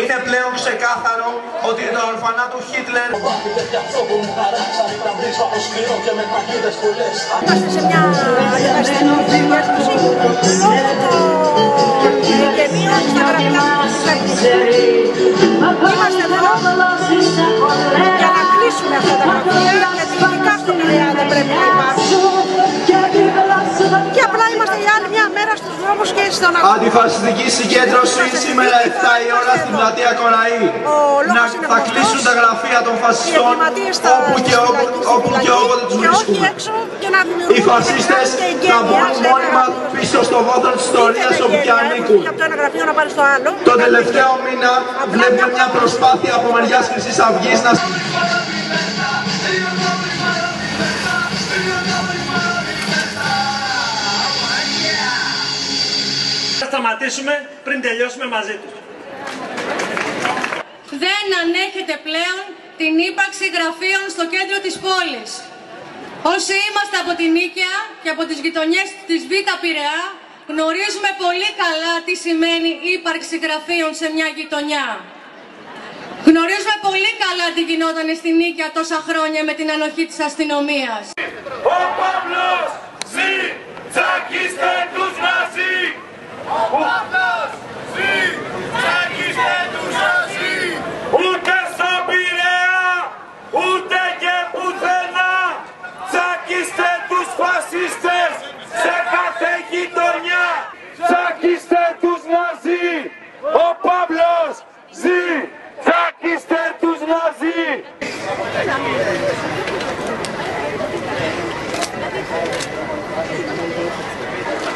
Είναι πλέον ξεκάθαρο ότι τα ορφανά του Χίτλερ Είμαστε σε μια καταστηνότητα διάσπαση λόγω και μια στα γραφικά Είμαστε εδώ για να κλείσουμε αυτά τα γραφεία γιατί ειδικά στο Καλλιά δεν πρέπει να υπάρχει δρόμους και στον αγώνα. Αντιφασιστική συγκέντρωση σήμερα 7 η ώρα στην πλατεία Κοραή. Να θα κλείσουν τα γραφεία των φασιστών όπου και όπου και όποτε τους βρίσκουμε. Οι φασίστες θα μπουν μόνιμα πίσω στο βόθρο της ιστορίας όπου και ανήκουν. Το τελευταίο μήνα βλέπουμε μια προσπάθεια από μεριάς Χρυσής Αυγής να σταματήσουμε πριν τελειώσουμε μαζί τους. Δεν ανέχεται πλέον την ύπαρξη γραφείων στο κέντρο της πόλης. Όσοι είμαστε από την Νίκαια και από τις γειτονιές της Β' Πειραιά, γνωρίζουμε πολύ καλά τι σημαίνει ύπαρξη γραφείων σε μια γειτονιά. Γνωρίζουμε πολύ καλά τι γινόταν στην Νίκαια τόσα χρόνια με την ανοχή της αστυνομίας. Ο Παύλος ζει, τσακίστε τους Ναζί! Ο Παύλος ζει, τσακίστε τους Ναζί! Ούτε στο Πειραιά, ούτε και πουθενά, τσακίστε τους φασίστες σε κάθε γειτονιά! Τσακίστε τους Ναζί! Ο Παύλος ζει, τσακίστε τους Ναζί!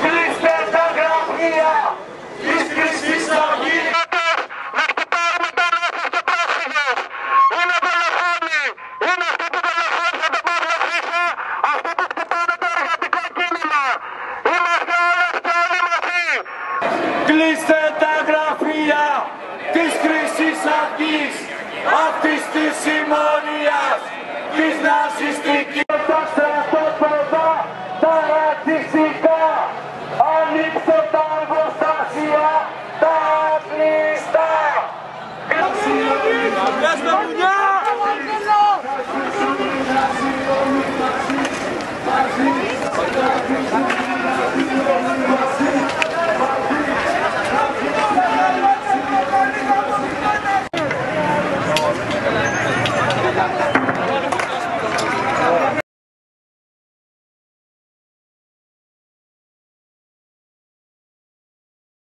Κλείστε τα γραφεία της Χρυσής Αυγής! Κλείστε τα γραφεία της Χρυσής Αυγής αυτής της συμμονίας της ναζιστικής